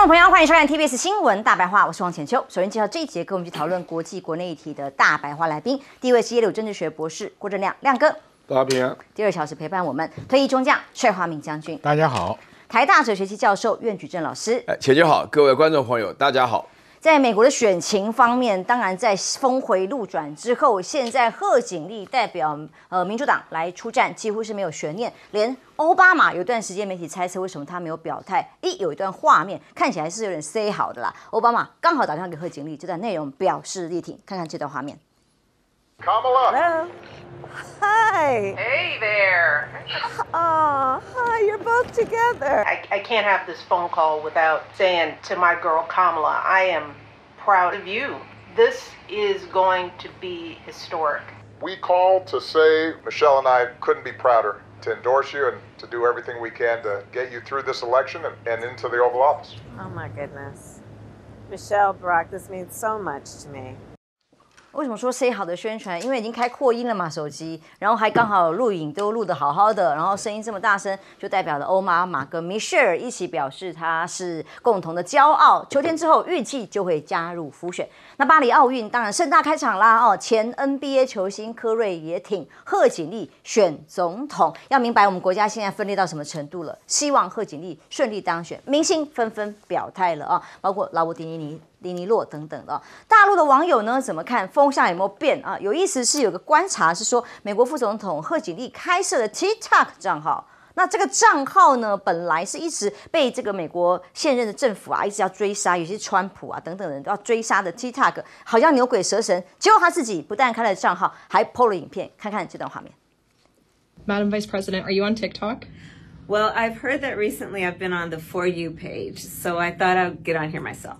众朋友，欢迎收看 TBS 新闻大白话，我是王浅秋。首先介绍这一节，跟我们去讨论国际国内议题的大白话来宾，第一位是耶鲁政治学博士郭正亮亮哥。大家平安。第二小时陪伴我们退役中将帅华明将军。大家好。台大哲学系教授苑举正老师。哎，浅秋好，各位观众朋友，大家好。在美国的选情方面，当然在峰回路转之后，现在贺锦丽代表呃民主党来出战，几乎是没有悬念。连奥巴马有段时间媒体猜测为什么他没有表态，一有一段画面看起来是有点 say 好的啦。奥巴马刚好打电话给贺锦丽，这段内容表示力挺，看看这段画面。Kamala. Hello. Hi. Hey there. Oh, hi, you're both together. I, I can't have this phone call without saying to my girl Kamala, I am proud of you. This is going to be historic. We called to say Michelle and I couldn't be prouder to endorse you and to do everything we can to get you through this election and, and into the Oval Office. Oh my goodness. Michelle Brock, this means so much to me. 为什么说 say 好的宣传？因为已经开扩音了嘛，手机，然后还刚好录影都录得好好的，然后声音这么大声，就代表了欧妈妈跟 Michelle 一起表示他是共同的骄傲。秋天之后预计就会加入浮选。那巴黎奥运当然盛大开场啦哦，前 NBA 球星科瑞也挺贺锦丽选总统。要明白我们国家现在分裂到什么程度了，希望贺锦丽顺利当选，明星纷纷表态了啊，包括劳勃迪尼尼。尼尼洛等等的，大陆的网友呢怎么看？风向有没有变啊？有意思是有个观察是说，美国副总统贺锦丽开设的 TikTok 账号，那这个账号呢，本来是一直被这个美国现任的政府啊一直要追杀，有些川普啊等等人都要追杀的 TikTok，好像牛鬼蛇神。结果他自己不但开了账号，还 PO 了影片，看看这段画面。Madam Vice President, are you on TikTok? Well, I've heard that recently I've been on the For You page, so I thought I'd get on here myself.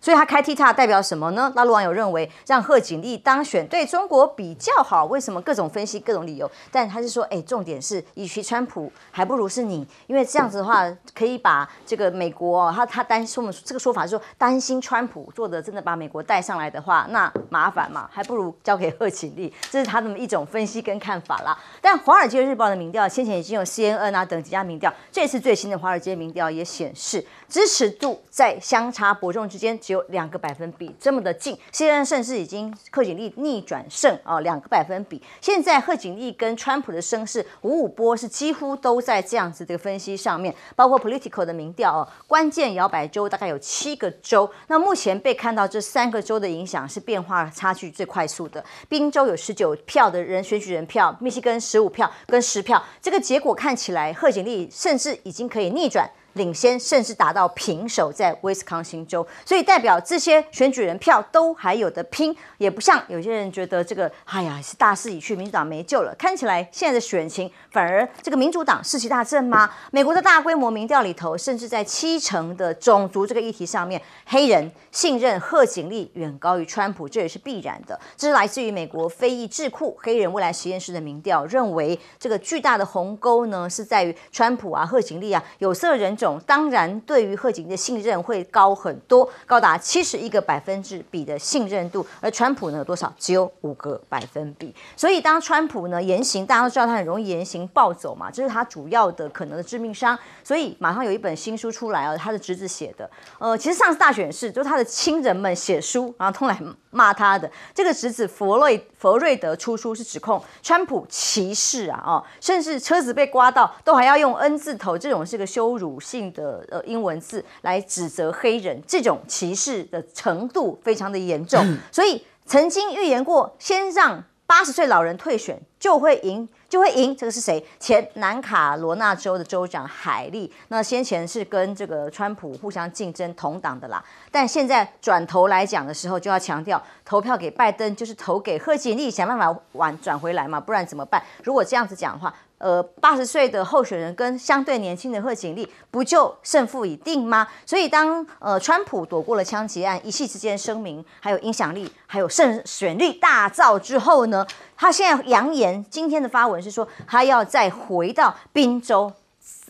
所以他开 TikTok 代表什么呢？大陆网友认为让贺锦丽当选对中国比较好。为什么？各种分析，各种理由。但他是说，哎，重点是，与其川普，还不如是你，因为这样子的话，可以把这个美国，他他担心我们这个说法是说，担心川普做的真的把美国带上来的话，那麻烦嘛，还不如交给贺锦丽。这是他的一种分析跟看法啦。但《华尔街日报》的民调先前已经有 CNN 啊等几家民调，这次最新的《华尔街》民调也显示，支持度在相差伯仲之间。只有两个百分比，这么的近。现在甚至已经贺锦丽逆转胜啊，两个百分比。现在贺锦丽跟川普的声势五五波是几乎都在这样子的分析上面，包括 Political 的民调哦，关键摇摆州大概有七个州。那目前被看到这三个州的影响是变化差距最快速的。宾州有十九票的人选举人票，密西根十五票跟十票，这个结果看起来贺锦丽甚至已经可以逆转。领先，甚至达到平手，在威斯康星州，所以代表这些选举人票都还有的拼，也不像有些人觉得这个，哎呀，是大势已去，民主党没救了。看起来现在的选情反而这个民主党士气大振吗？美国的大规模民调里头，甚至在七成的种族这个议题上面，黑人信任贺锦丽远高于川普，这也是必然的。这是来自于美国非裔智库黑人未来实验室的民调，认为这个巨大的鸿沟呢，是在于川普啊、贺锦丽啊有色人。种当然对于贺锦的信任会高很多，高达七十一个百分之比的信任度，而川普呢多少？只有五个百分比。所以当川普呢言行，大家都知道他很容易言行暴走嘛，这是他主要的可能的致命伤。所以马上有一本新书出来哦，他的侄子写的。呃，其实上次大选是就他的亲人们写书，然后通来骂他的。这个侄子佛瑞佛瑞德出书是指控川普歧视啊，哦，甚至车子被刮到都还要用 N 字头，这种是个羞辱。性的呃英文字来指责黑人，这种歧视的程度非常的严重，所以曾经预言过，先让八十岁老人退选就会赢，就会赢。这个是谁？前南卡罗纳州的州长海利，那先前是跟这个川普互相竞争同党的啦，但现在转头来讲的时候，就要强调投票给拜登就是投给贺锦丽，想办法挽转回来嘛，不然怎么办？如果这样子讲的话。呃，八十岁的候选人跟相对年轻的贺锦丽，不就胜负已定吗？所以当呃川普躲过了枪击案，一夕之间声明，还有影响力，还有胜选率大造之后呢，他现在扬言，今天的发文是说，他要再回到宾州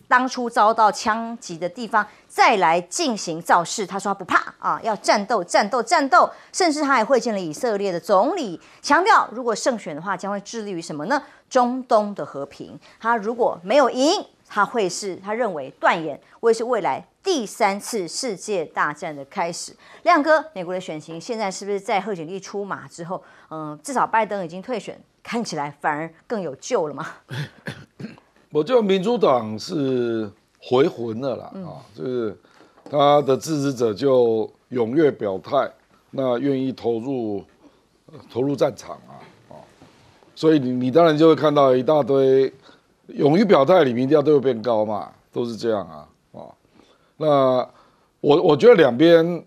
当初遭到枪击的地方。再来进行造势，他说他不怕啊，要战斗、战斗、战斗，甚至他还会见了以色列的总理，强调如果胜选的话，将会致力于什么呢？中东的和平。他如果没有赢，他会是他认为断言会是未来第三次世界大战的开始。亮哥，美国的选情现在是不是在贺锦丽出马之后，嗯、至少拜登已经退选，看起来反而更有救了吗？我觉得民主党是回魂了啦，啊，就是他的支持者就踊跃表态，那愿意投入呃投入战场啊，啊，所以你你当然就会看到一大堆勇于表态，你民调都会变高嘛，都是这样啊，啊，那我我觉得两边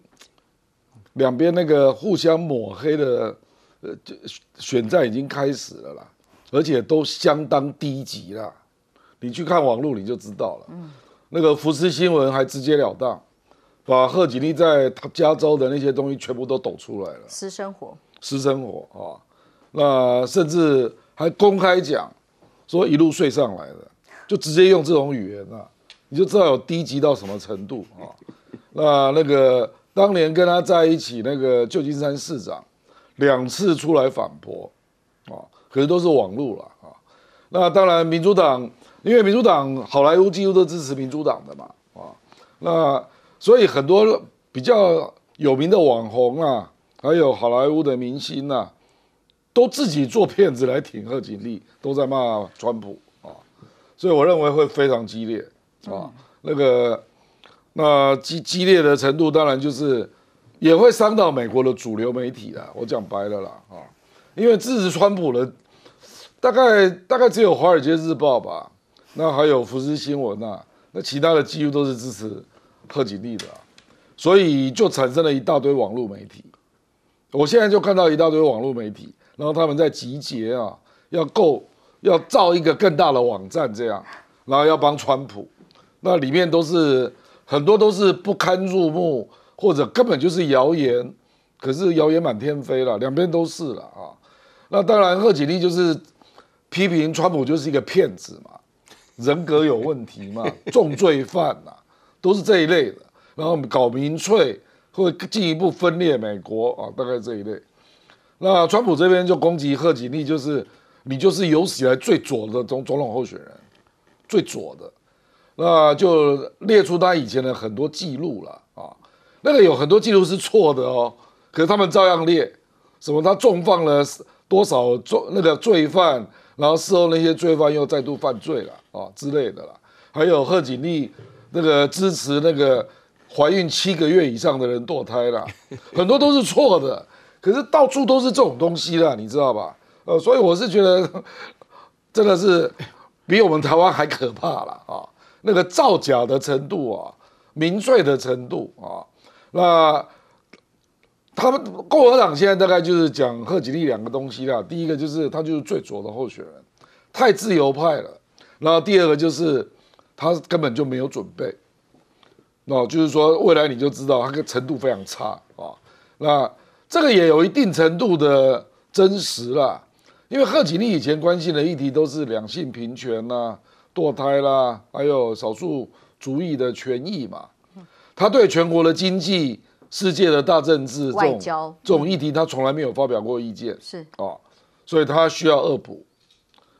两边那个互相抹黑的呃就选战已经开始了啦，而且都相当低级啦。你去看网络你就知道了。嗯。那个福斯新闻还直截了当，把贺锦丽在他加州的那些东西全部都抖出来了，私生活，私生活啊，那甚至还公开讲说一路睡上来的，就直接用这种语言啊，你就知道有低级到什么程度啊。那那个当年跟他在一起那个旧金山市长，两次出来反驳啊，可是都是网络了啊。那当然，民主党因为民主党好莱坞几乎都支持民主党的嘛，啊，那所以很多比较有名的网红啊，还有好莱坞的明星啊，都自己做骗子来挺贺锦丽，都在骂川普啊，所以我认为会非常激烈啊，那个那激激烈的程度，当然就是也会伤到美国的主流媒体啦。我讲白了啦啊，因为支持川普的大概大概只有《华尔街日报》吧，那还有福斯新闻啊，那其他的几乎都是支持贺锦丽的、啊，所以就产生了一大堆网络媒体。我现在就看到一大堆网络媒体，然后他们在集结啊，要购要造一个更大的网站，这样，然后要帮川普，那里面都是很多都是不堪入目，或者根本就是谣言，可是谣言满天飞了，两边都是了啊。那当然，贺锦丽就是批评川普就是一个骗子嘛，人格有问题嘛，重罪犯呐、都是这一类的。然后搞民粹，会进一步分裂美国啊，大概这一类。那川普这边就攻击贺锦丽，就是你就是有史以来最左的总总统候选人，最左的，那就列出他以前的很多记录了啊。那个有很多记录是错的哦，可是他们照样列，什么他重放了多少罪那个罪犯，然后事后那些罪犯又再度犯罪了啊之类的啦。还有贺锦丽那个支持那个怀孕七个月以上的人堕胎啦，很多都是错的。可是到处都是这种东西啦，你知道吧？呃，所以我是觉得 真的是比我们台湾还可怕了啊！那个造假的程度啊，民粹的程度啊，那他们共和党现在大概就是讲贺吉利两个东西啦。第一个就是他就是最左的候选人，太自由派了。然后第二个就是他根本就没有准备，那就是说未来你就知道他个程度非常差啊。那这个也有一定程度的真实啦，因为贺锦丽以前关心的议题都是两性平权啦、堕胎啦，还有少数族裔的权益嘛。他对全国的经济、世界的大政治这种外交这种议题，他从来没有发表过意见。是哦，所以他需要恶补。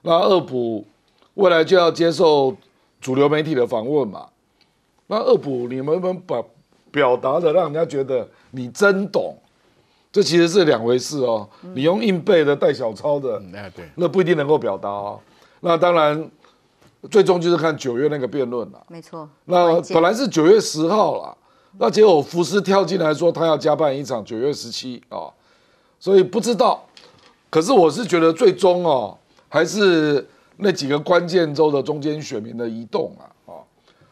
那恶补未来就要接受主流媒体的访问嘛？那恶补你们能不能把表达的让人家觉得你真懂？这其实是两回事哦。你用硬背的、带小抄的，哎，对，那不一定能够表达哦。那当然，最终就是看九月那个辩论了。没错。那本来是九月十号啦，那结果福斯跳进来说他要加办一场九月十七啊，所以不知道。可是我是觉得最终哦，还是那几个关键州的中间选民的移动啊啊，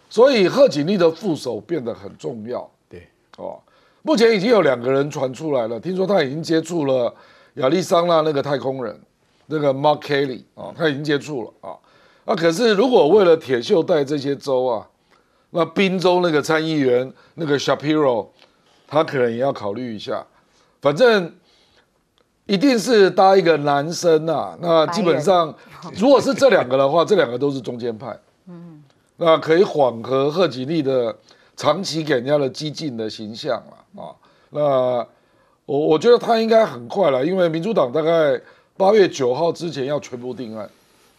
所以贺锦丽的副手变得很重要对，哦。目前已经有两个人传出来了，听说他已经接触了亚利桑那那个太空人，那个 Mark Kelly 啊，他已经接触了啊。啊，可是如果为了铁锈带这些州啊，那宾州那个参议员那个 Shapiro，他可能也要考虑一下。反正一定是搭一个男生啊，那基本上 如果是这两个的话，这两个都是中间派。嗯，那可以缓和贺锦丽的长期给人家的激进的形象了啊。那我我觉得他应该很快了，因为民主党大概八月九号之前要全部定案。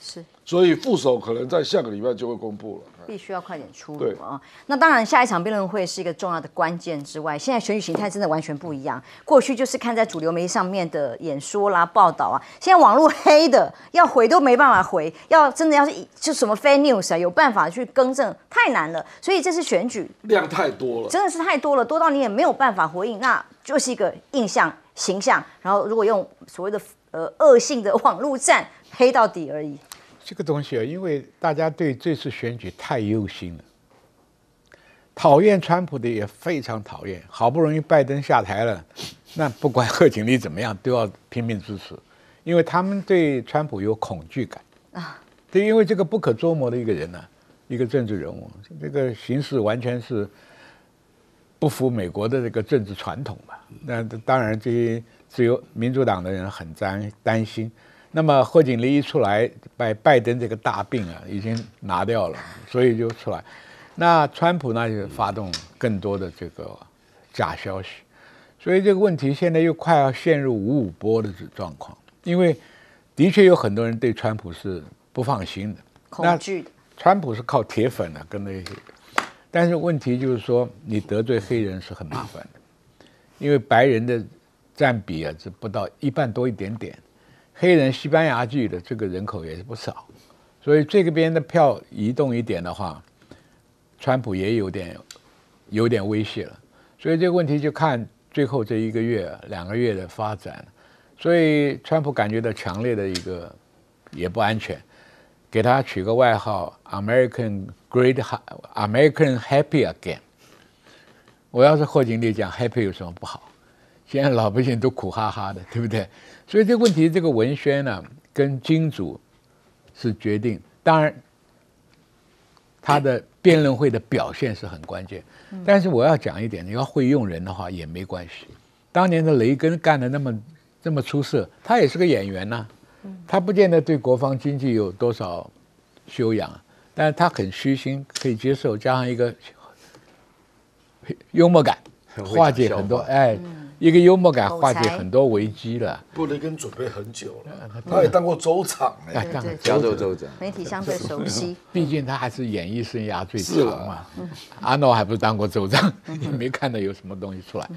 是所以副手可能在下个礼拜就会公布了。必须要快点出对炉啊！那当然，下一场辩论会是一个重要的关键之外，现在选举形态真的完全不一样。过去就是看在主流媒体上面的演说啦、报道啊，现在网络黑的要回都没办法回，要真的要是以就什么 fake news 啊，有办法去更正太难了。所以这次选举量太多了，真的是太多了，多到你也没有办法回应，那就是一个印象形象。然后如果用所谓的呃恶性的网络战黑到底而已。这个东西啊，因为大家对这次选举太忧心了，讨厌川普的也非常讨厌。好不容易拜登下台了，那不管贺锦丽怎么样，都要拼命支持，因为他们对川普有恐惧感啊。对，因为这个不可捉摸的一个人呢、一个政治人物，这个形势完全是不符美国的这个政治传统嘛。那当然，这些自由民主党的人很担担心。那么贺锦丽一出来，拜拜登这个大病啊，已经拿掉了，所以就出来。那川普呢，就发动更多的这个假消息，所以这个问题现在又快要陷入五五波的这状况。因为的确有很多人对川普是不放心的，恐惧的。川普是靠铁粉啊，跟那些，但是问题就是说，你得罪黑人是很麻烦的，因为白人的占比啊，只不到一半多一点点。黑人西班牙裔的这个人口也是不少，所以这个边的票移动一点的话，川普也有点有点威胁了。所以这个问题就看最后这一个月、两个月的发展。所以川普感觉到强烈的一个也不安全，给他取个外号 “American Great American Happy Again”。我要是贺锦丽讲 “Happy” 有什么不好？现在老百姓都苦哈哈的，对不对？所以这个问题，这个文宣呢，跟金主是决定。当然，他的辩论会的表现是很关键。但是我要讲一点，你要会用人的话也没关系。当年的雷根干的那么这么出色，他也是个演员呐、他不见得对国防经济有多少修养，但是他很虚心，可以接受，加上一个幽默感，化解很多哎，一个幽默感化解很多危机了。布雷根准备很久了，他也当过州长哎、哎，当州州长，媒体相对熟悉，毕竟他还是演艺生涯最是长嘛。阿诺还不是当过州长，也没看到有什么东西出来。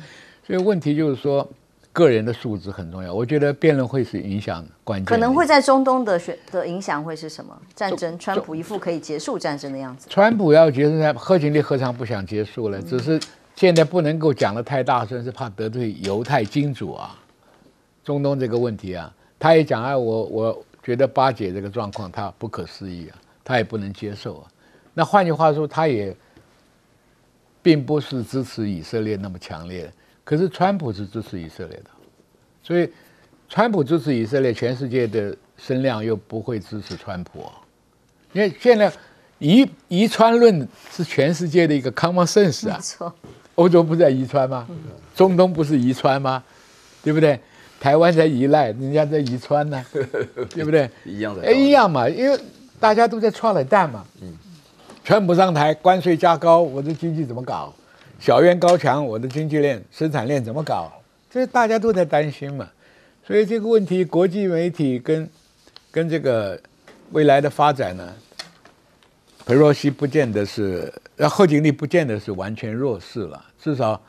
所以问题就是说，个人的素质很重要。我觉得辩论会是影响关键，可能会在中东的选的影响会是什么？战争，川普一副可以结束战争的样子。川普要结束战，贺锦丽何尝不想结束呢？只是现在不能够讲的太大声，是怕得罪犹太金主啊。中东这个问题啊，他也讲啊，我我觉得巴解这个状况他不可思议啊，他也不能接受啊。那换句话说，他也并不是支持以色列那么强烈，可是川普是支持以色列的，所以川普支持以色列，全世界的声量又不会支持川普啊。因为现在遗遗传论是全世界的一个 common sense 啊没，错，欧洲不是在遗川吗？中东不是遗川吗？对不对？台湾在依赖，人家在遗川呢，对不对？一样的哎，一样嘛，因为大家都在创冷蛋嘛。嗯，川普上台，关税加高，我的经济怎么搞？小院高墙，我的经济链、生产链怎么搞？这大家都在担心嘛。所以这个问题，国际媒体跟跟这个未来的发展呢，裴洛西不见得是，那，贺锦丽不见得是完全弱势了，至少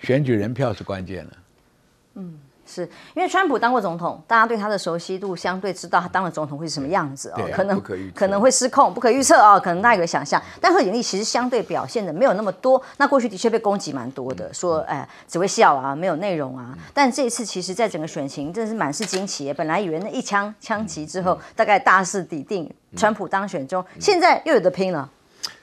选举人票是关键的。是因为川普当过总统，大家对他的熟悉度相对知道他当了总统会是什么样子哦，啊可能可可能会失控，不可预测哦、可能大家有个想象。但贺锦丽其实相对表现的没有那么多，那过去的确被攻击蛮多的，说哎只会笑啊，没有内容啊。但这一次其实在整个选情真的是满是惊奇，本来以为那一枪枪击之后大概大势已定，川普当选中，现在又有的拼了。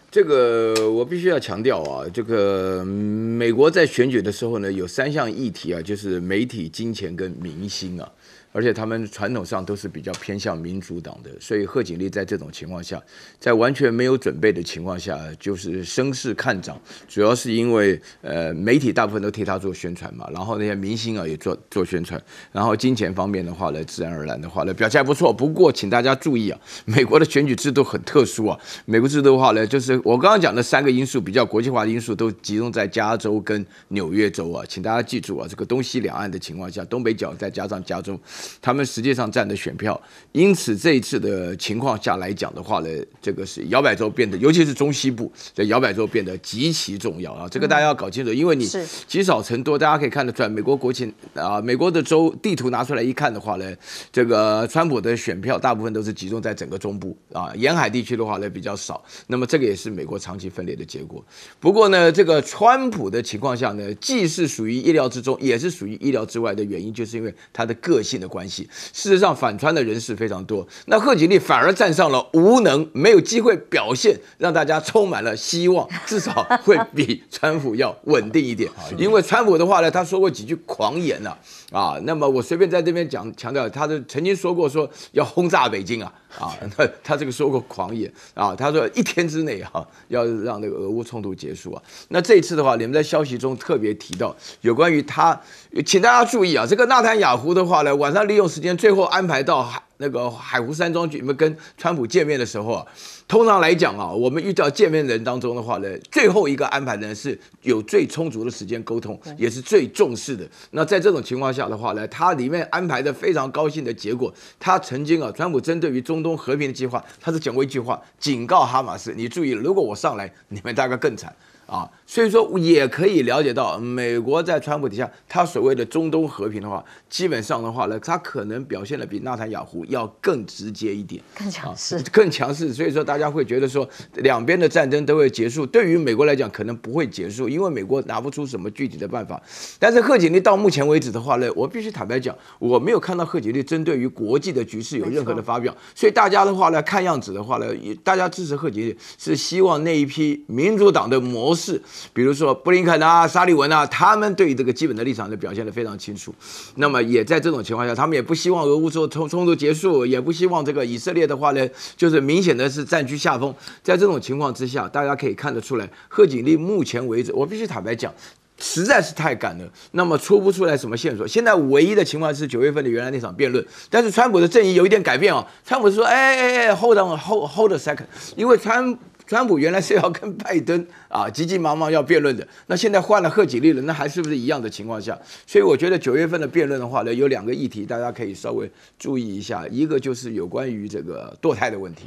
这个我必须要强调啊，这个美国在选举的时候呢，有三项议题啊，就是媒体、金钱跟明星啊，而且他们传统上都是比较偏向民主党的，所以贺锦丽在这种情况下，在完全没有准备的情况下，就是声势看涨，主要是因为呃媒体大部分都替他做宣传嘛，然后那些明星啊也做做宣传，然后金钱方面的话呢，自然而然的话呢表现还不错。不过请大家注意啊，美国的选举制度很特殊啊，美国制度的话呢，就是我刚刚讲的三个因素比较国际化的因素都集中在加州跟纽约州啊，请大家记住啊，这个东西两岸的情况下，东北角再加上加州，他们实际上占的选票。因此这一次的情况下来讲的话呢，这个是摇摆州变得，尤其是中西部的摇摆州变得极其重要啊！这个大家要搞清楚，因为你是积少成多，大家可以看得出来，美国国情啊，美国的州地图拿出来一看的话呢，这个川普的选票大部分都是集中在整个中部啊，沿海地区的话呢比较少。那么这个也是美国长期分裂的结果。不过呢，这个川普的情况下呢，既是属于意料之中，也是属于意料之外的原因，就是因为他的个性的关系。事实上，反川的人士非常多，那贺锦丽反而站上了无能，没有机会表现，让大家充满了希望，至少会比川普要稳定一点。因为川普的话呢，他说过几句狂言呐、啊，啊那么我随便在这边讲强调，他的曾经说过说要轰炸北京啊啊，他他这个说过狂言啊，他说一天之内啊要让那个俄乌冲突结束啊。那这一次的话，你们在消息中特别提到有关于他，请大家注意啊，这个纳坦雅胡的话呢，晚上利用时间最后安排到海那个海湖山庄去，你们跟川普见面的时候啊。通常来讲啊，我们遇到见面人当中的话呢，最后一个安排呢是有最充足的时间沟通，也是最重视的。那在这种情况下的话呢，他里面安排的非常高兴的结果，他曾经啊，川普针对于中东和平的计划，他是讲过一句话，警告哈马斯，你注意，如果我上来，你们大概更惨。啊，所以说也可以了解到，美国在川普底下，他所谓的中东和平的话，基本上的话呢，他可能表现的比纳坦雅胡要更直接一点，更强势。更强势。所以说大家会觉得说，两边的战争都会结束。对于美国来讲，可能不会结束，因为美国拿不出什么具体的办法。但是贺锦丽到目前为止的话呢，我必须坦白讲，我没有看到贺锦丽针对于国际的局势有任何的发表。所以大家的话呢，看样子的话呢，大家支持贺锦丽是希望那一批民主党的模是，比如说布林肯啊、沙利文啊，他们对于这个基本的立场的表现的非常清楚。那么也在这种情况下，他们也不希望俄乌冲冲冲突结束，也不希望这个以色列的话呢，就是明显的是占据下风。在这种情况之下，大家可以看得出来，贺锦丽目前为止，我必须坦白讲。实在是太赶了，那么出不出来什么线索？现在唯一的情况是九月份的原来那场辩论，但是川普的阵营有一点改变哦。川普说：“哎哎哎，hold on，hold hold a second，因为川川普原来是要跟拜登 啊急急忙忙要辩论的，那现在换了贺锦丽了，那还是不是一样的情况下？所以我觉得九月份的辩论的话呢，有两个议题大家可以稍微注意一下，一个就是有关于这个堕胎的问题。”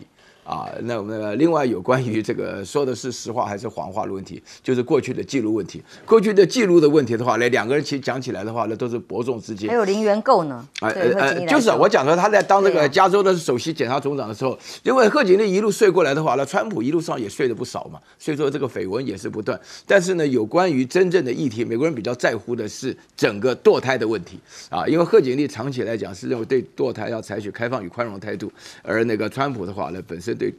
啊，那那个另外有关于这个说的是实话还是谎话的问题，就是过去的记录问题。过去的记录的问题的话呢，两个人其实讲起来的话呢，都是伯仲之间。还有零元购呢，啊对贺锦丽来就是啊我讲说他在当这个加州的首席检察总长的时候，因为贺锦丽一路睡过来的话呢，川普一路上也睡了不少嘛，所以说这个绯闻也是不断。但是呢，有关于真正的议题，美国人比较在乎的是整个堕胎的问题啊，因为贺锦丽长期来讲是认为对堕胎要采取开放与宽容态度，而那个川普的话呢，本身对。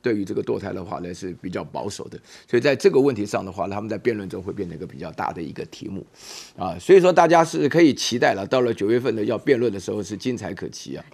对于这个堕胎的话呢是比较保守的，所以在这个问题上的话，他们在辩论中会变成一个比较大的一个题目，啊，所以说大家是可以期待了，到了九月份的要辩论的时候是精彩可期啊，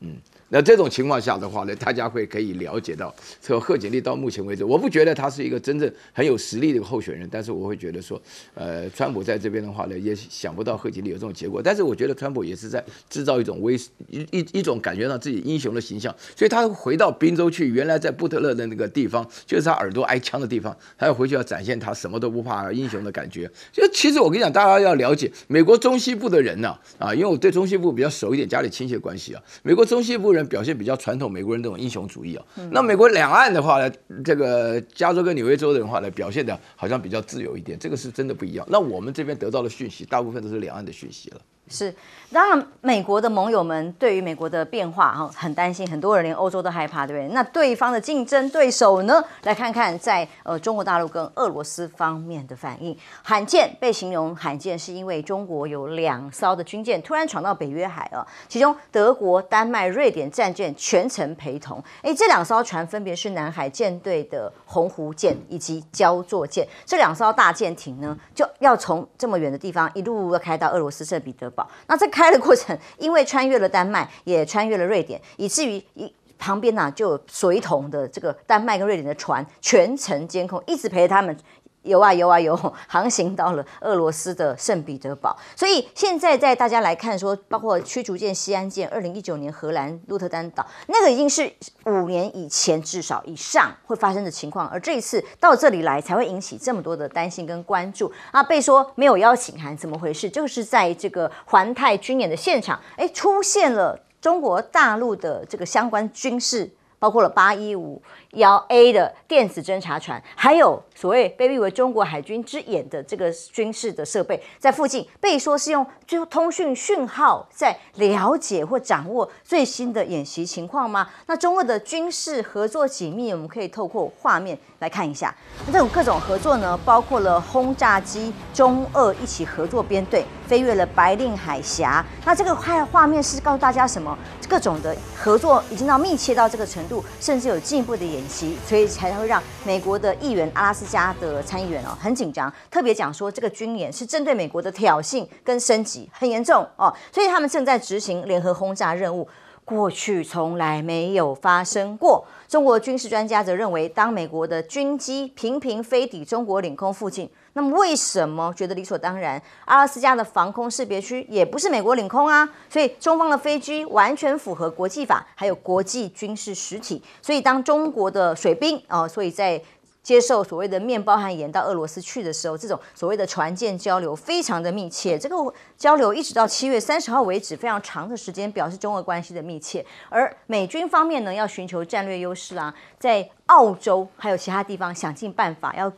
嗯。那这种情况下的话呢，大家会可以了解到，说贺锦丽到目前为止，我不觉得他是一个真正很有实力的候选人，但是我会觉得说，呃，川普在这边的话呢，也想不到贺锦丽有这种结果，但是我觉得川普也是在制造一种威一一一种感觉到自己英雄的形象，所以他回到宾州去，原来在布特勒的那个地方，就是他耳朵挨枪的地方，他要回去要展现他什么都不怕英雄的感觉。就其实我跟你讲，大家要了解美国中西部的人呢、啊，因为我对中西部比较熟一点，家里亲戚关系啊，美国中西部人表现比较传统，美国人这种英雄主义啊。那美国两岸的话呢，这个加州跟纽约州的人话呢，表现的好像比较自由一点，这个是真的不一样。那我们这边得到的讯息，大部分都是两岸的讯息了。是，当然，美国的盟友们对于美国的变化哈很担心，很多人连欧洲都害怕，对不对？那对方的竞争对手呢？来看看在呃中国大陆跟俄罗斯方面的反应。罕见被形容罕见，是因为中国有两艘的军舰突然闯到北约海啊，其中德国、丹麦、瑞典战舰全程陪同。哎，这两艘船分别是南海舰队的鸿鹄舰以及焦作舰。这两艘大舰艇呢，就要从这么远的地方一路要开到俄罗斯圣彼得堡。那在开的过程，因为穿越了丹麦，也穿越了瑞典，以至于一。旁边呢、就有随同的这个丹麦跟瑞典的船全程监控，一直陪他们游啊游啊游，航行到了俄罗斯的圣彼得堡。所以现在在大家来看说，包括驱逐舰西安舰，二零一九年荷兰鹿特丹岛，那个已经是五年以前至少以上会发生的情况，而这一次到这里来才会引起这么多的担心跟关注啊！被说没有邀请函，怎么回事？就是在这个环太军演的现场，哎，出现了中国大陆的这个相关军事。包括了八一五幺 A 的电子侦察船，还有所谓被誉为中国海军之眼的这个军事的设备，在附近被说是用就通讯讯号在了解或掌握最新的演习情况吗？那中俄的军事合作紧密，我们可以透过画面来看一下。那这种各种合作呢，包括了轰炸机，中俄一起合作编队飞越了白令海峡。那这个画画面是告诉大家什么？各种的合作已经到密切到这个程度，甚至有进一步的演习，所以才会让美国的议员阿拉斯加的参议员哦很紧张，特别讲说这个军演是针对美国的挑衅跟升级很严重哦，所以他们正在执行联合轰炸任务，过去从来没有发生过。中国军事专家则认为，当美国的军机频频飞抵中国领空附近。那么为什么觉得理所当然？阿拉斯加的防空识别区也不是美国领空啊，所以中方的飞机完全符合国际法，还有国际军事实体。所以当中国的水兵哦，所以在接受所谓的面包和盐到俄罗斯去的时候，这种所谓的船舰交流非常的密切。这个交流一直到七月三十号为止，非常长的时间，表示中俄关系的密切。而美军方面呢，要寻求战略优势啊，在澳洲还有其他地方想尽办法要。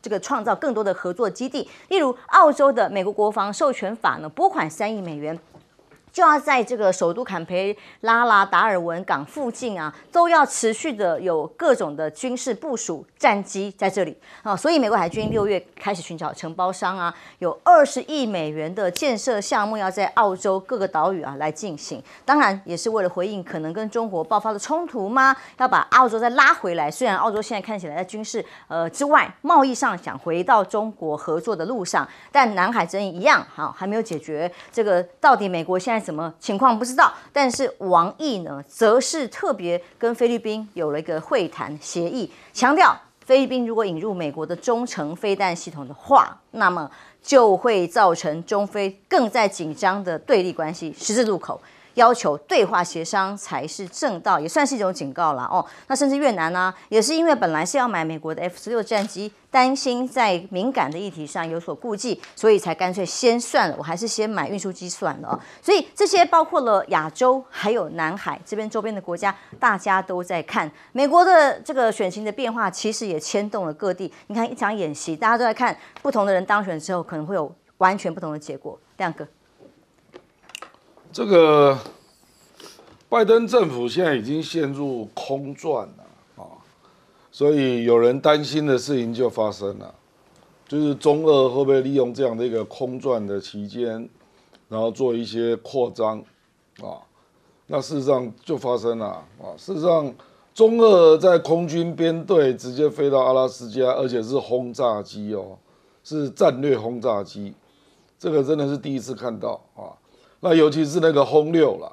这个创造更多的合作基地，例如澳洲的美国国防授权法呢，拨款三亿美元。就要在这个首都坎培拉拉、达尔文港附近啊，都要持续的有各种的军事部署战机在这里啊，所以美国海军六月开始寻找承包商啊，有二十亿美元的建设项目要在澳洲各个岛屿啊来进行，当然也是为了回应可能跟中国爆发的冲突吗？要把澳洲再拉回来。虽然澳洲现在看起来在军事呃之外，贸易上想回到中国合作的路上，但南海争议一样好还没有解决。这个到底美国现在？什么情况不知道，但是王毅呢，则是特别跟菲律宾有了一个会谈协议，强调菲律宾如果引入美国的中程飞弹系统的话，那么就会造成中非更在紧张的对立关系十字路口。要求对话协商才是正道，也算是一种警告了哦。那甚至越南呢，也是因为本来是要买美国的 F 十六战机，担心在敏感的议题上有所顾忌，所以才干脆先算了，我还是先买运输机算了。所以这些包括了亚洲，还有南海这边周边的国家，大家都在看美国的这个选情的变化，其实也牵动了各地。你看一场演习，大家都在看不同的人当选之后，可能会有完全不同的结果。亮哥。这个拜登政府现在已经陷入空转了啊，所以有人担心的事情就发生了，就是中俄会不会利用这样的一个空转的期间，然后做一些扩张啊？那事实上就发生了啊！事实上，中俄在空军编队直接飞到阿拉斯加，而且是轰炸机哦，是战略轰炸机，这个真的是第一次看到啊！那尤其是那个轰六啦，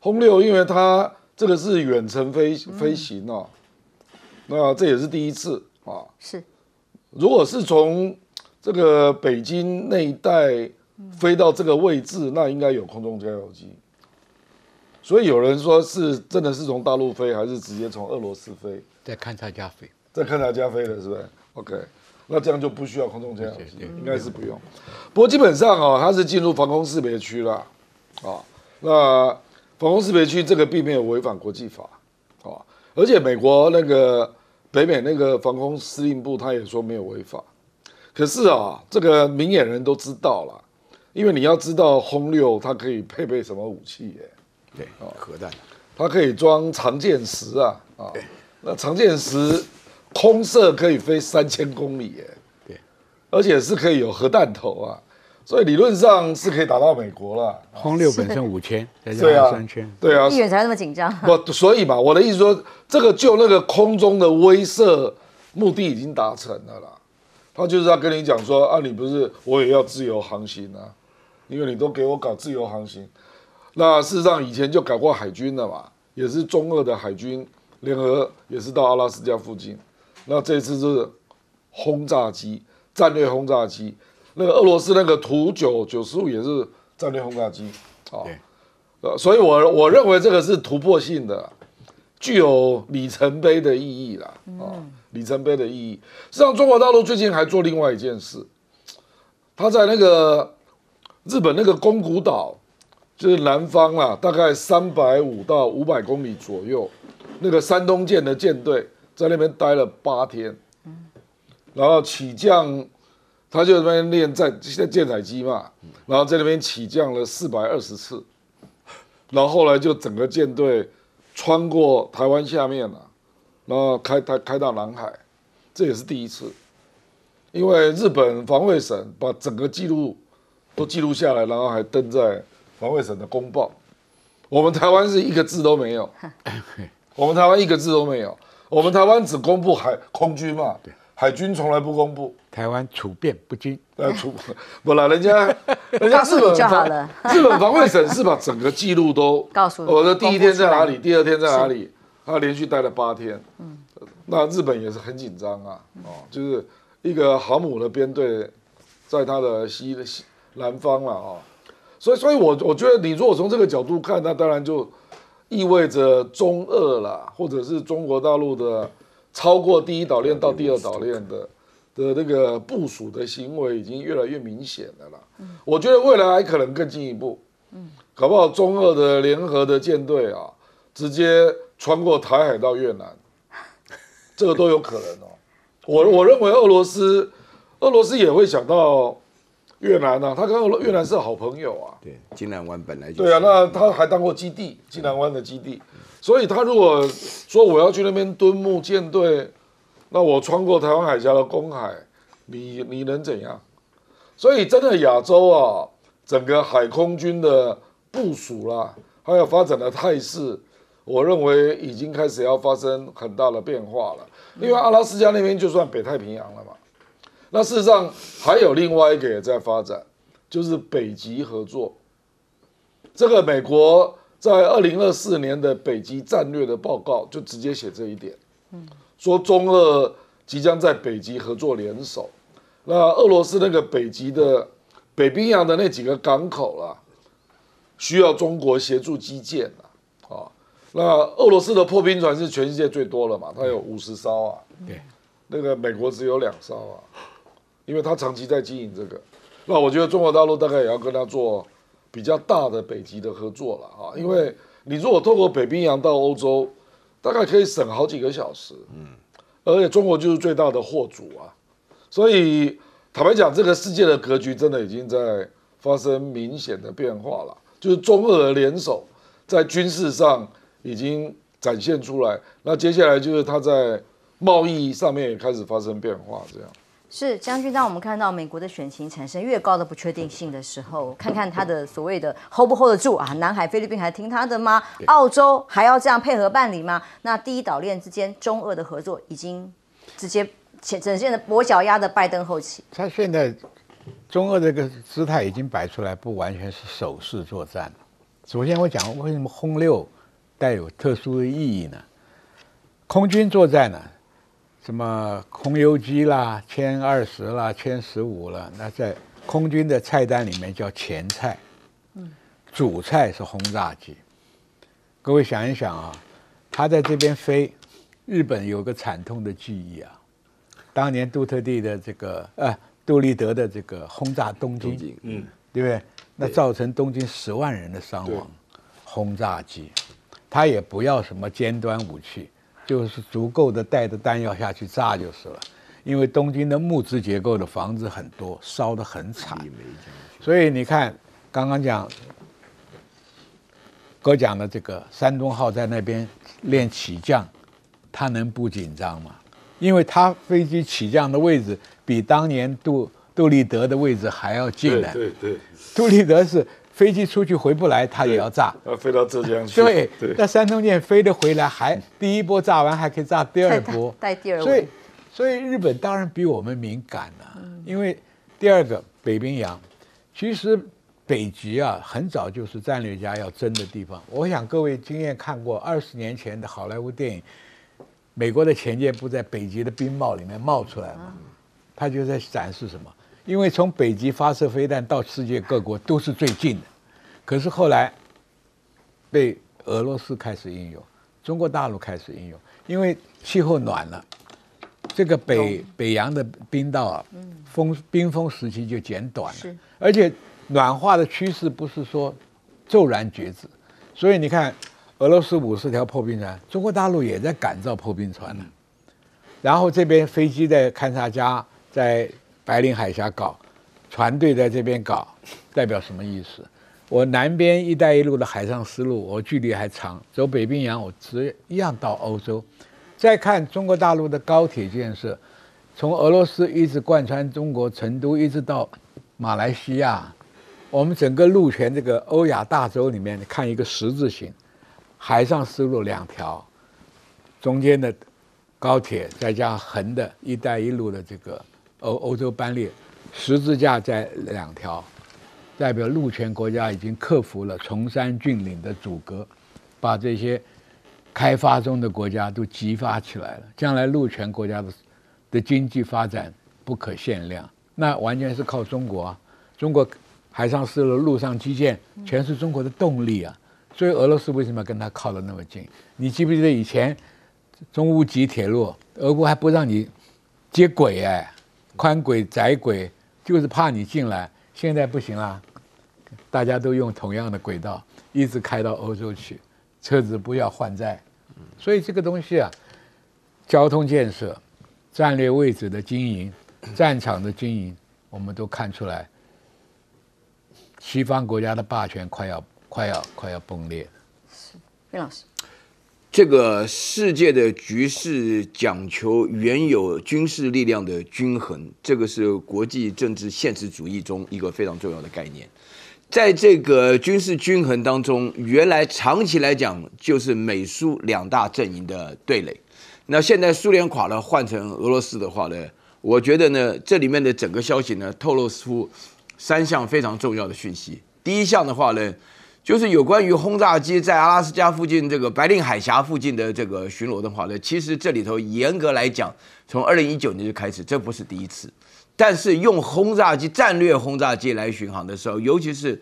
轰六，因为它这个是远程飞飞行哦，那这也是第一次啊。是，如果是从这个北京那一带飞到这个位置，那应该有空中加油机。所以有人说是真的是从大陆飞，还是直接从俄罗斯飞？在勘察加飞，在勘察加飞的是不是？OK。那这样就不需要空中加油机，应该是不用。不过基本上哦，它是进入防空识别区了，啊，那防空识别区这个并没有违反国际法，啊，而且美国那个北美那个防空司令部他也说没有违法。可是啊，这个明眼人都知道了，因为你要知道轰六它可以配备什么武器耶？对，核弹，它可以装长箭石啊，啊，那长箭石。空射可以飞三千公里，耶，对，而且是可以有核弹头啊，所以理论上是可以打到美国了。轰六本身五千，对啊，三千，对啊，议员才那么紧张。不，所以嘛，我的意思说，这个就那个空中的威慑目的已经达成了啦。他就是要跟你讲说啊，你不是我也要自由航行啊，因为你都给我搞自由航行。那事实上以前就搞过海军的嘛，也是中俄的海军联合，也是到阿拉斯加附近。那这次是轰炸机，战略轰炸机。那个俄罗斯那个图九九十五也是战略轰炸机啊。呃，所以我我认为这个是突破性的，具有里程碑的意义啦。啊，里程碑的意义。实际上，中国大陆最近还做另外一件事，他在那个日本那个宫古岛，就是南方啦，大概三百五到五百公里左右，那个山东舰的舰队在那边待了八天，然后起降，他就在那边练在在舰载机嘛，然后在那边起降了四百二十次。然后后来就整个舰队穿过台湾下面了，然后开开开到南海，这也是第一次，因为日本防卫省把整个记录都记录下来，然后还登在防卫省的公报。我们台湾是一个字都没有，我们台湾一个字都没有，我们台湾只公布海空军嘛，海军从来不公布。台湾处变不惊，呃，处 不了，人家 人家日本防日本防卫省是把整个记录都 告诉我的第一天在哪里，第二天在哪里，他连续待了八天。嗯，那日本也是很紧张啊，哦，就是一个航母的编队在他的西的西南方了啊，所以，所以我我觉得你如果从这个角度看，那当然就意味着中俄啦，或者是中国大陆的超过第一岛链到第二岛链的。的那个部署的行为已经越来越明显了啦。我觉得未来还可能更进一步。嗯，搞不好中俄的联合的舰队啊，直接穿过台海到越南，这个都有可能哦。我我认为俄罗斯，俄罗斯也会想到越南啊，他跟俄越南是好朋友啊。对，金兰湾本来就对啊，那他还当过基地，金兰湾的基地，所以他如果说我要去那边蹲木舰队。那我穿过台湾海峡的公海，你你能怎样？所以真的亚洲啊，整个海空军的部署啦，还有发展的态势，我认为已经开始要发生很大的变化了。因为阿拉斯加那边就算北太平洋了嘛，那事实上还有另外一个也在发展，就是北极合作。这个美国在二零二四年的北极战略的报告就直接写这一点。嗯。说中俄即将在北极合作联手，那俄罗斯那个北极的北冰洋的那几个港口啦，需要中国协助基建啊，啊，那俄罗斯的破冰船是全世界最多了嘛，它有五十艘啊，对，那个美国只有两艘啊，因为它长期在经营这个，那我觉得中国大陆大概也要跟他做比较大的北极的合作了啊，因为你如果透过北冰洋到欧洲。大概可以省好几个小时，嗯，而且中国就是最大的货主啊，所以坦白讲，这个世界的格局真的已经在发生明显的变化了，就是中俄联手在军事上已经展现出来，那接下来就是它在贸易上面也开始发生变化，这样。是将军，当我们看到美国的选情产生越高的不确定性的时候，看看他的所谓的 hold 不 hold 得住啊？南海、菲律宾还听他的吗？澳洲还要这样配合办理吗？那第一岛链之间中俄的合作已经直接显呈现了跛脚鸭的拜登后期。他现在中俄这个姿态已经摆出来，不完全是手势作战。首先我讲为什么轰六带有特殊的意义呢？空军作战呢？什么空优机啦，歼二十啦，歼十五了，那在空军的菜单里面叫前菜，嗯，主菜是轰炸机。各位想一想啊，他在这边飞，日本有个惨痛的记忆啊，当年杜特地的这个呃杜立德的这个轰炸东京，嗯，对不对？那造成东京十万人的伤亡，轰炸机，他也不要什么尖端武器。就是足够的带着弹药下去炸就是了，因为东京的木质结构的房子很多，烧得很惨，所以你看刚刚讲哥讲的这个山东号在那边练起降，他能不紧张吗？因为他飞机起降的位置比当年杜杜立德的位置还要近呢。对对，杜立德是。飞机出去回不来，它也要炸。要飞到浙江去。对，那山东舰飞得回来，还第一波炸完，还可以炸第二波。带第二波所以，所以日本当然比我们敏感了。因为第二个北冰洋，其实北极啊，很早就是战略家要争的地方。我想各位经验看过二十年前的好莱坞电影，美国的前舰不在北极的冰帽里面冒出来吗？他就在展示什么？因为从北极发射飞弹到世界各国都是最近的，可是后来被俄罗斯开始应用，中国大陆开始应用，因为气候暖了，这个北北洋的冰道啊，风冰封时期就减短了，而且暖化的趋势不是说骤然绝止，所以你看俄罗斯五十条破冰船，中国大陆也在改造破冰船呢。然后这边飞机在勘察家在白令海峡搞，船队在这边搞，代表什么意思？我南边“一带一路”的海上丝路，我距离还长，走北冰洋我直一样到欧洲。再看中国大陆的高铁建设，从俄罗斯一直贯穿中国成都，一直到马来西亚，我们整个陆权这个欧亚大洲里面，看一个十字形，海上丝路两条，中间的高铁再加横的“一带一路”的这个欧欧洲班列，十字架在两条，代表陆权国家已经克服了崇山峻岭的阻隔，把这些开发中的国家都激发起来了。将来陆权国家的的经济发展不可限量，那完全是靠中国啊！中国海上丝路、陆上基建，全是中国的动力啊！所以俄罗斯为什么要跟他靠得那么近？你记不记得以前中乌吉铁路，俄国还不让你接轨哎，宽轨、窄轨，就是怕你进来。现在不行啦，大家都用同样的轨道，一直开到欧洲去，车子不要换载。所以这个东西啊，交通建设、战略位置的经营、战场的经营，我们都看出来，西方国家的霸权快要、快要、快要崩裂。任老师，这个世界的局势讲求原有军事力量的均衡，这个是国际政治现实主义中一个非常重要的概念。在这个军事均衡当中，原来长期来讲就是美苏两大阵营的对垒。那现在苏联垮了，换成俄罗斯的话呢，我觉得呢，这里面的整个消息呢，透露出三项非常重要的讯息。第一项的话呢，就是有关于轰炸机在阿拉斯加附近这个白令海峡附近的这个巡逻的话呢，其实这里头严格来讲，从二零一九年就开始，这不是第一次。但是用轰炸机、战略轰炸机来巡航的时候，尤其是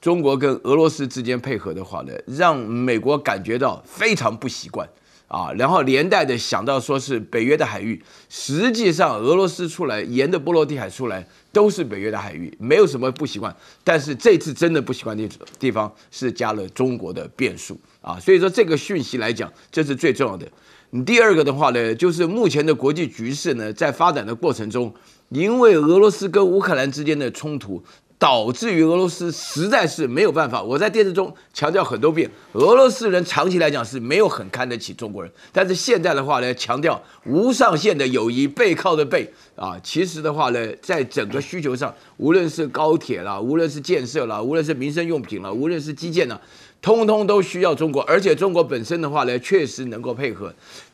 中国跟俄罗斯之间配合的话呢，让美国感觉到非常不习惯啊，然后连带的想到说是北约的海域，实际上俄罗斯出来沿着波罗的海出来都是北约的海域，没有什么不习惯。但是这次真的不习惯的地方是加了中国的变数啊，所以说这个讯息来讲，这是最重要的。第二个的话呢，就是目前的国际局势呢，在发展的过程中。因为俄罗斯跟乌克兰之间的冲突，导致于俄罗斯实在是没有办法。我在电视中强调很多遍，俄罗斯人长期来讲是没有很看得起中国人，但是现在的话呢，强调无上限的友谊，背靠着背啊。其实的话呢，在整个需求上，无论是高铁啦，无论是建设啦，无论是民生用品啦，无论是基建呢，通通都需要中国。而且中国本身的话呢，确实能够配合。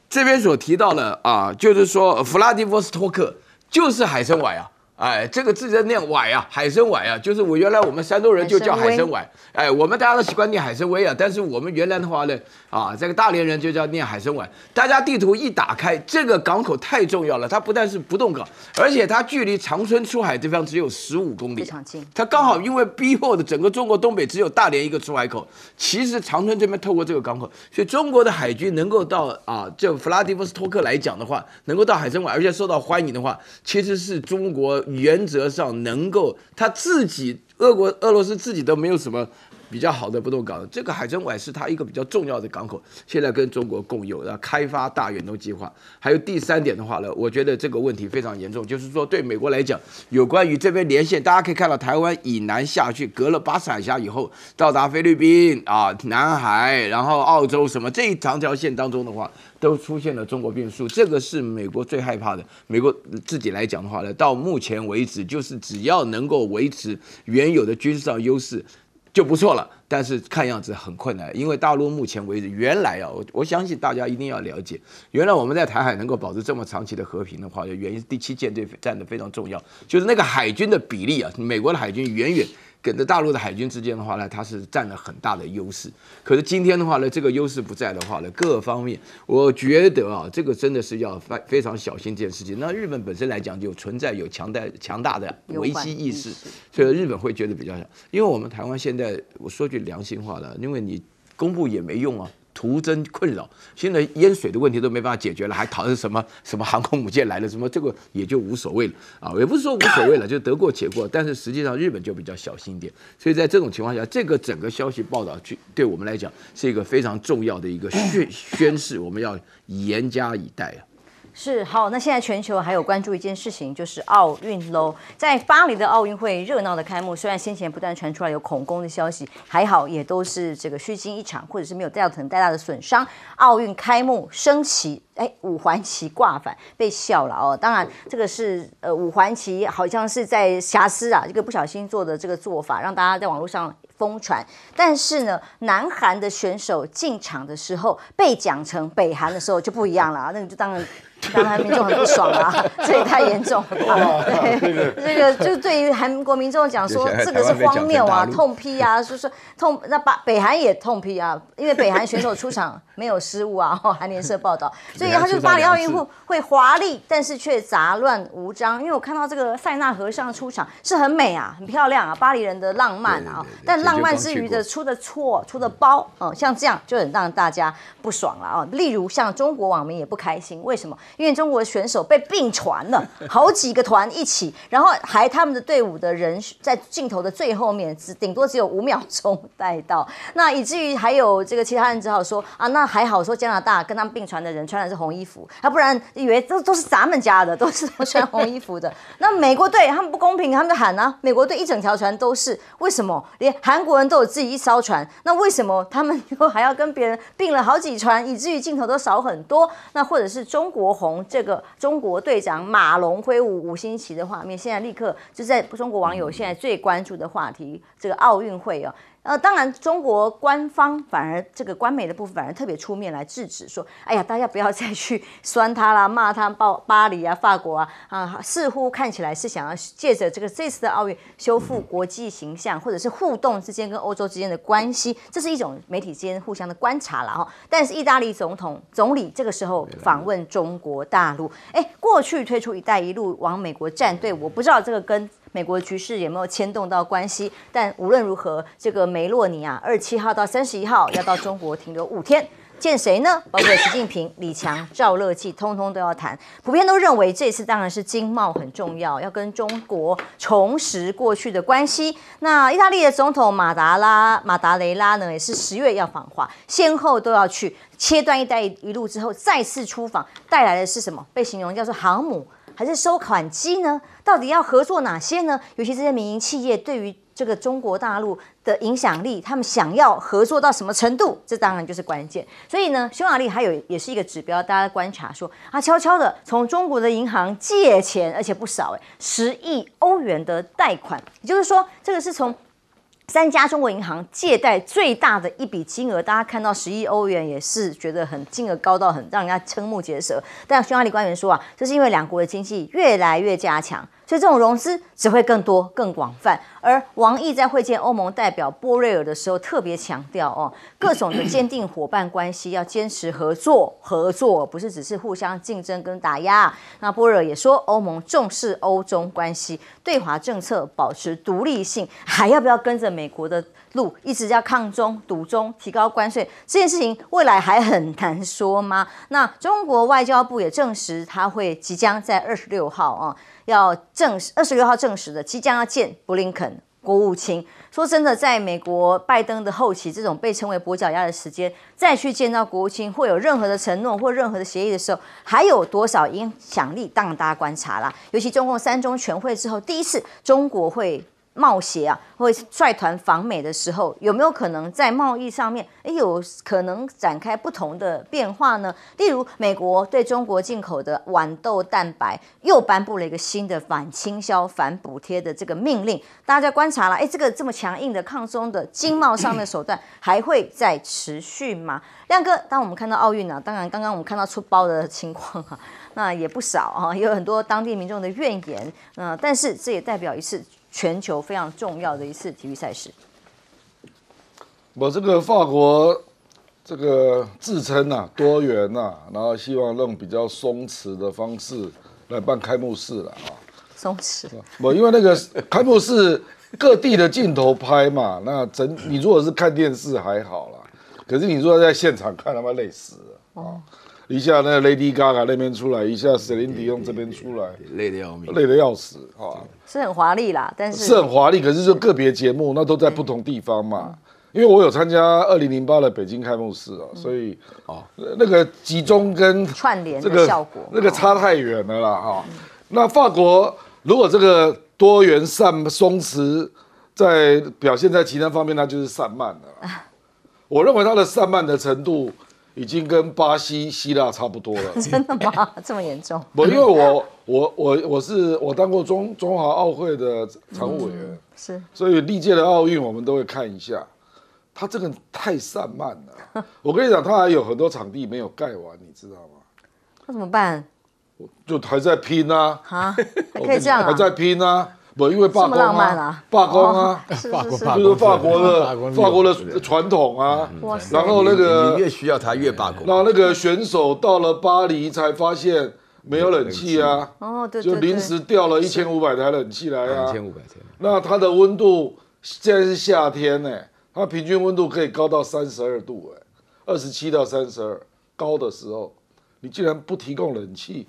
这边所提到的啊，就是说弗拉迪沃斯托克。就是海参崴啊，哎，这个字在念崴啊，海参崴啊，就是我原来我们山东人就叫海参崴，哎，我们大家都习惯念海参崴啊，但是我们原来的话呢，啊，这个大连人就叫念海参崴。大家地图一打开，这个港口太重要了，它不但是不动港，而且它距离长春出海地方只有十五公里，非常近。它刚好因为逼迫的整个中国东北只有大连一个出海口，其实长春这边透过这个港口，所以中国的海军能够到啊，就弗拉迪沃斯托克来讲的话，能够到海参崴，而且受到欢迎的话，其实是中国原则上能够他自己俄国俄罗斯自己都没有什么比较好的不动港，这个海参崴是它一个比较重要的港口，现在跟中国共有，的开发大远东计划。还有第三点的话呢，我觉得这个问题非常严重，就是说对美国来讲，有关于这边连线，大家可以看到台湾以南下去，隔了巴士海峡以后，到达菲律宾啊、南海，然后澳洲什么这一长条线当中的话，都出现了中国变数，这个是美国最害怕的。美国自己来讲的话呢，到目前为止，就是只要能够维持原有的军事上优势。就不错了，但是看样子很困难，因为大陆目前为止，原来啊，我我相信大家一定要了解，原来我们在台海能够保持这么长期的和平的话，原因是第七舰队占的非常重要，就是那个海军的比例啊，美国的海军远远跟着大陆的海军之间的话呢，它是占了很大的优势。可是今天的话呢，这个优势不在的话呢，各方面我觉得啊，这个真的是要非非常小心这件事情。那日本本身来讲，就存在有强大强大的危机意识，所以日本会觉得比较小。因为我们台湾现在，我说句良心话了，因为你公布也没用啊。徒增困扰，现在淹水的问题都没办法解决了，还讨论什么什么航空母舰来了，什么这个也就无所谓了啊，也不是说无所谓了，就得过且过。但是实际上日本就比较小心一点，所以在这种情况下，这个整个消息报道去对我们来讲是一个非常重要的一个宣宣誓，我们要严加以待。是好，那现在全球还有关注一件事情，就是奥运喽。在巴黎的奥运会热闹的开幕，虽然先前不断传出来有恐攻的消息，还好也都是这个虚惊一场，或者是没有造成太大的损伤。奥运开幕升旗，哎，五环旗挂反被笑了哦。当然，这个是呃五环旗好像是在瑕疵啊，这个不小心做的这个做法，让大家在网络上疯传。但是呢，南韩的选手进场的时候被讲成北韩的时候就不一样了啊，那个就当然。当然，民众很不爽啊，这也太严重了。对，这个就对于韩国民众讲说，这个是荒谬啊，痛批啊，说说痛。那巴北韩也痛批啊，因为北韩选手出场没有失误啊。韩联社报道，所以他就巴黎奥运会会华丽，但是却杂乱无章。因为我看到这个塞纳河上出场是很美啊，很漂亮啊，巴黎人的浪漫啊。但浪漫之余的出的错、出的包，嗯，像这样就很让大家不爽了啊。例如像中国网民也不开心，为什么？因为中国的选手被并传了 好几个团一起，然后还他们的队伍的人在镜头的最后面，只顶多只有五秒钟带到，那以至于还有这个其他人只好说啊，那还好说加拿大跟他们并传的人穿的是红衣服，啊，不然以为都都是咱们家的，都是穿红衣服的。那美国队他们不公平，他们就喊啊，美国队一整条船都是，为什么连韩国人都有自己一艘船？那为什么他们又还要跟别人并了好几船，以至于镜头都少很多？那或者是中国红这个中国队长马龙挥舞五星旗的画面，现在立刻就在中国网友现在最关注的话题，这个奥运会哦。呃，当然，中国官方反而这个官媒的部分反而特别出面来制止，说：“哎呀，大家不要再去酸他啦，骂他，报巴黎啊，法国啊，啊，似乎看起来是想要借着这个这次的奥运修复国际形象，或者是互动之间跟欧洲之间的关系，这是一种媒体之间互相的观察了哈。但是，意大利总统总理这个时候访问中国大陆，哎，过去推出“一带一路”往美国站队，我不知道这个跟。美国局势有没有牵动到关系？但无论如何，这个梅洛尼啊，二十七号到三十一号要到中国停留五天，见谁呢？包括习近平、李强、赵乐际，通通都要谈。普遍都认为这次当然是经贸很重要，要跟中国重拾过去的关系。那意大利的总统马达拉、马达雷拉呢，也是十月要访华，先后都要去切断“一带一路”之后再次出访，带来的是什么？被形容叫做航母。还是收款机呢？到底要合作哪些呢？尤其这些民营企业对于这个中国大陆的影响力，他们想要合作到什么程度？这当然就是关键。所以呢，匈牙利还有也是一个指标，大家观察说他，悄悄的从中国的银行借钱，而且不少哎，十亿欧元的贷款，也就是说，这个是从。三家中国银行借贷最大的一笔金额，大家看到十亿欧元也是觉得很金额高到很让人家瞠目结舌。但匈牙利官员说啊，这是因为两国的经济越来越加强。所以这种融资只会更多、更广泛。而王毅在会见欧盟代表波瑞尔的时候，特别强调哦，各种的 坚定伙伴关系要坚持合作，合作不是只是互相竞争跟打压。那波瑞尔也说，欧盟重视欧中关系，对华政策保持独立性，还要不要跟着美国的路，一直要抗中、堵中、提高关税？这件事情未来还很难说吗？那中国外交部也证实，他会即将在二十六号啊。要证实二十六号证实的，即将要见布林肯国务卿。说真的，在美国拜登的后期，这种被称为跛脚鸭的时间，再去见到国务卿，会有任何的承诺或任何的协议的时候，还有多少影响力？当大家观察啦。尤其中共三中全会之后，第一次中国会。冒险啊，或率团访美的时候，有没有可能在贸易上面，哎，有可能展开不同的变化呢？例如，美国对中国进口的豌豆蛋白又颁布了一个新的反倾销、反补贴的这个命令，大家在观察了，哎，这个这么强硬的抗中的经贸上的手段还会再持续吗？亮哥，当我们看到奥运呢，当然刚刚我们看到出包的情况啊，那也不少啊，有很多当地民众的怨言，嗯，但是这也代表一次。全球非常重要的一次体育赛事。我这个法国这个自称呐、多元呐、然后希望用比较松弛的方式来办开幕式了啊。松弛，我因为那个开幕式各地的镜头拍嘛，那整你如果是看电视还好啦，可是你如果在现场看，他妈累死了啊！一下那个 Lady Gaga 那边出来，一下 Celine Dion 这边出来，累得要命。累得要死啊！是很华丽啦，但是是很华丽，可是就个别节目那都在不同地方嘛。因为我有参加二零零八的北京开幕式啊，所以哦，那个集中跟串联这个的效果，那个差太远了啦哈。那法国如果这个多元散松弛在表现在其他方面，它就是散漫的啦。我认为它的散漫的程度已经跟巴西、希腊差不多了。真的吗？这么严重？不因为我我我我是我当过中中华奥会的常务委员，是所以历届的奥运我们都会看一下。他这个太散漫了，我跟你讲，他还有很多场地没有盖完，你知道吗？那怎么办？就还在拼啊，啊，还 可以这样啊？还在拼啊，不因为罢工啊啊，罢工啊，是是是，法国罢就是法国的法国的传统啊。哇塞然后那你个越需要他越罢工。然后那个选手到了巴黎才发现没有冷气啊，哦，对对对，就临时调了一千五百台冷气来啊一。千五百台，那它的温度现在是夏天呢、它平均温度可以高到三十二度、哎，二十七到三十二，高的时候，你竟然不提供冷气，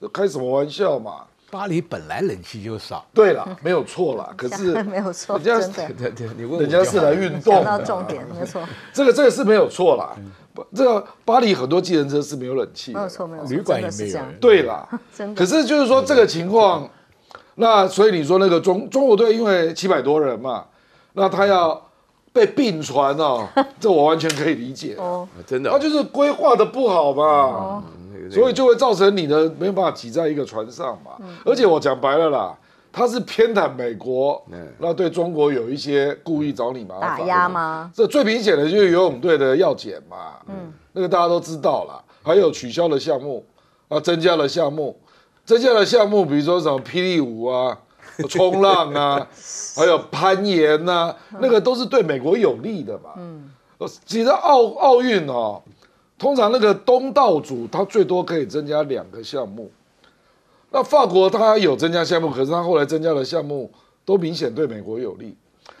这开什么玩笑嘛？巴黎本来冷气就少，对了，没有错啦，可是没有错，人家真的。对对，你问人家是来运动。讲到的，重点，没错，这个这个是没有错啦。不这个巴黎很多计程车是没有冷气的，没有错，没有错，旅馆也没有人，对啦，真的。可是就是说这个情况，那所以你说那个中中国队因为七百多人嘛，那他要被并传哦，这我完全可以理解。哦，真的他就是规划的不好嘛，所以就会造成你的没有办法挤在一个船上嘛。而且我讲白了啦，他是偏袒美国嗯，那对中国有一些故意找你麻烦打压？吗？这最明显的就是游泳队的药检嘛，嗯，那个大家都知道啦。还有取消了项目啊，增加了项目，增加了项目，比如说什么霹雳舞啊、冲浪啊，还有攀岩呐、那个都是对美国有利的嘛。嗯，其实奥奥运哦，通常那个东道主他最多可以增加两个项目，那法国他有增加项目，可是他后来增加的项目都明显对美国有利。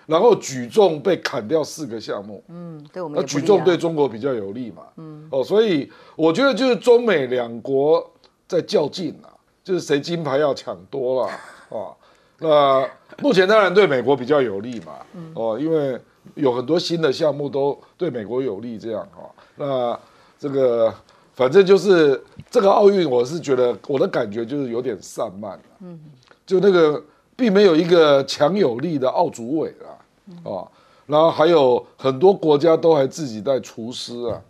然后举重被砍掉四个项目，嗯，对我们举重对中国比较有利嘛，嗯，哦，所以我觉得就是中美两国在较劲啊，就是谁金牌要抢多了啊。那目前当然对美国比较有利嘛，哦，因为有很多新的项目都对美国有利，这样哈、那这个反正就是这个奥运，我是觉得我的感觉就是有点散漫嗯，就那个并没有一个强有力的奥组委啊，啊，然后还有很多国家都还自己带厨师啊，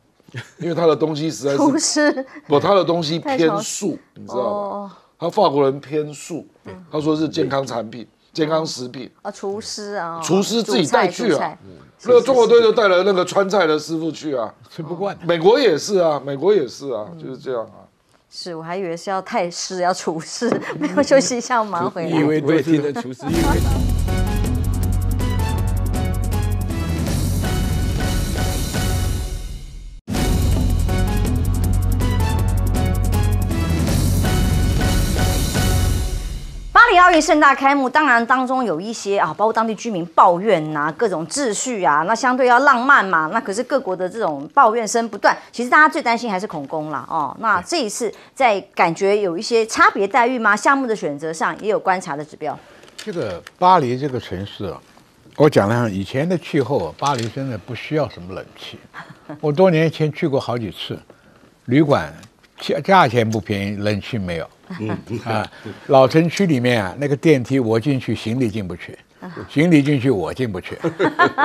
因为他的东西实在厨是师不，他的东西偏素，你知道吗？哦他法国人偏素，他说是健康产品、健康食品。啊，厨师啊，厨师自己带去啊那个中国队就带了那个川菜的师傅去啊，吃不惯。美国也是啊，美国也是啊，就是这样啊。是我还以为是要太师要厨师，没有休息一下，马上回来。以为我也都是听的厨师以为巴黎奥运盛大开幕，当然当中有一些啊，包括当地居民抱怨呐、各种秩序啊，那相对要浪漫嘛，那可是各国的这种抱怨声不断。其实大家最担心还是恐攻啦，哦，那这一次在感觉有一些差别待遇吗？项目的选择上也有观察的指标。这个巴黎这个城市啊，我讲了，以前的气候啊，巴黎真的不需要什么冷气。我多年前去过好几次，旅馆价价钱不便宜，冷气没有。啊，老城区里面啊，那个电梯我进去，行李进不去，行李进去我进不去。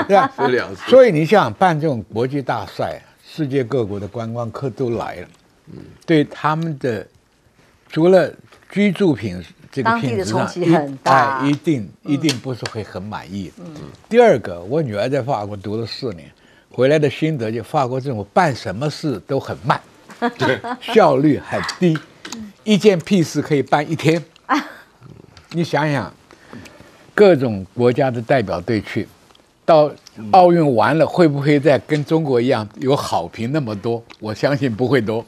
所以你想办这种国际大赛，世界各国的观光客都来了，对他们的除了居住品这个品质上，冲击很大。哎，一定一定不是会很满意。第二个，我女儿在法国读了四年，回来的心得就法国政府办什么事都很慢，对，效率很低，一件屁事可以办一天。你想想，各种国家的代表队去，到奥运完了会不会再跟中国一样有好评那么多？我相信不会多，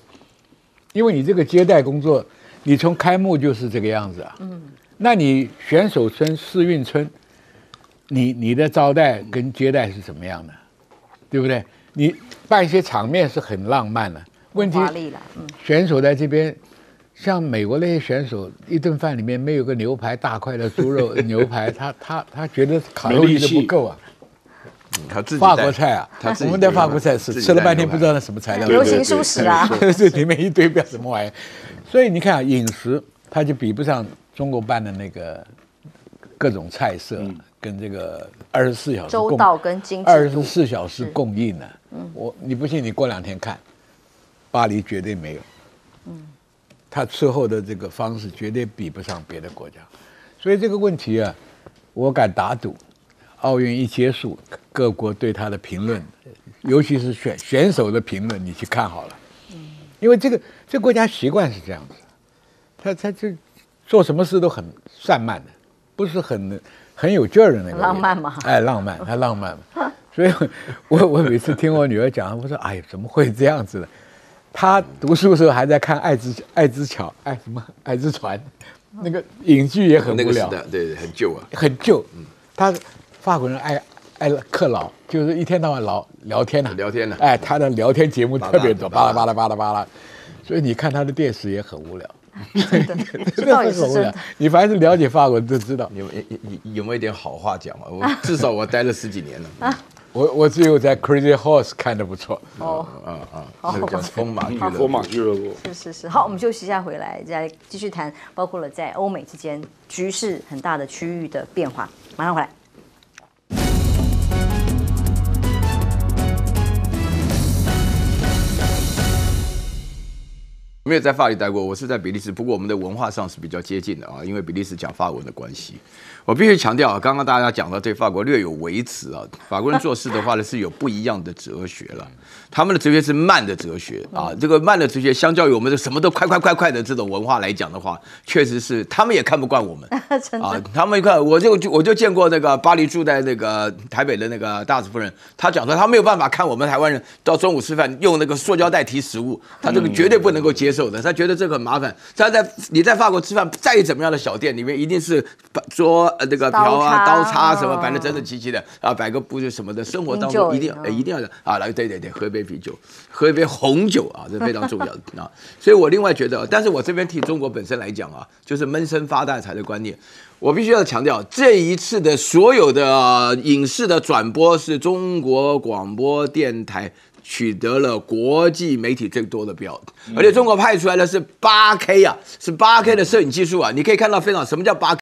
因为你这个接待工作，你从开幕就是这个样子啊。嗯，那你选手村、试运村，你你的招待跟接待是什么样的？对不对？你办一些场面是很浪漫的，问题华丽了，嗯，选手在这边，像美国那些选手，一顿饭里面没有个牛排大块的猪肉 牛排，他他他觉得卡路里都不够啊。他自己法带国菜啊他自，己我们在法国菜自己是吃了半天不知道那什么材料，流行素食啊，这里面一堆不知道什么玩意儿。所以你看啊，饮食它就比不上中国办的那个各种菜色，跟这个二十四小时周到跟精二十，四小时供应呢、我你不信，你过两天看，巴黎绝对没有。嗯，他伺候的这个方式绝对比不上别的国家，所以这个问题啊，我敢打赌，奥运一结束，各国对他的评论，尤其是选选手的评论，你去看好了。嗯因为这个这个国家习惯是这样子，他他就做什么事都很散漫的，不是很很有劲儿的那个。浪漫嘛哎，浪漫，他浪漫嘛。所以我 我每次听我女儿讲，我说哎呀，怎么会这样子呢？她读书的时候还在看《爱之爱之桥》，爱什么《爱之船》，那个影剧也很无聊，那个时代，对对，很旧啊。很旧。他法国人爱爱克劳，就是一天到晚老聊天呢、聊天呢哎，他的聊天节目特别多，巴巴拉拉巴拉巴拉巴拉，所以你看他的电视也很无聊，真的，这真倒也的很无聊是真的。。你凡是了解法国都知道，有有有有没有一点好话讲嘛？我至少我待了十几年了。我我只有在 Crazy Horse 看的不错。哦，啊啊，那个叫风马俱乐部罗马俱乐部。是是是，好，我们休息一下，回来再继续谈，包括了在欧美之间局势很大的区域的变化。马上回来。没有在法里待过，我是在比利时，不过我们的文化上是比较接近的啊，因为比利时讲法文的关系。我必须强调啊，刚刚大家讲到对法国略有维持啊，法国人做事的话呢是有不一样的哲学了，他们的哲学是慢的哲学啊，这个慢的哲学相较于我们的什么都快快快快的这种文化来讲的话，确实是他们也看不惯我们。啊，他们一看我就就我就见过那个巴黎住在那个台北的那个大使夫人，她讲说她没有办法看我们台湾人到中午吃饭用那个塑胶袋提食物，她这个绝对不能够接受的，她觉得这个很麻烦。她在你在法国吃饭，再怎么样的小店里面，一定是把桌呃那个瓢啊、刀叉什么嗯摆的整整齐齐的啊，摆个布置什么的，生活当中一定要呃一定要的啊，来对对对，喝一杯啤酒，喝一杯红酒啊，这非常重要的 啊。所以我另外觉得，但是我这边替中国本身来讲啊，就是闷声发大财的观念。我必须要强调，这一次的所有的呃影视的转播是中国广播电台取得了国际媒体最多的标，而且中国派出来的是八 K 啊，是八 K 的摄影技术啊，你可以看到非常什么叫八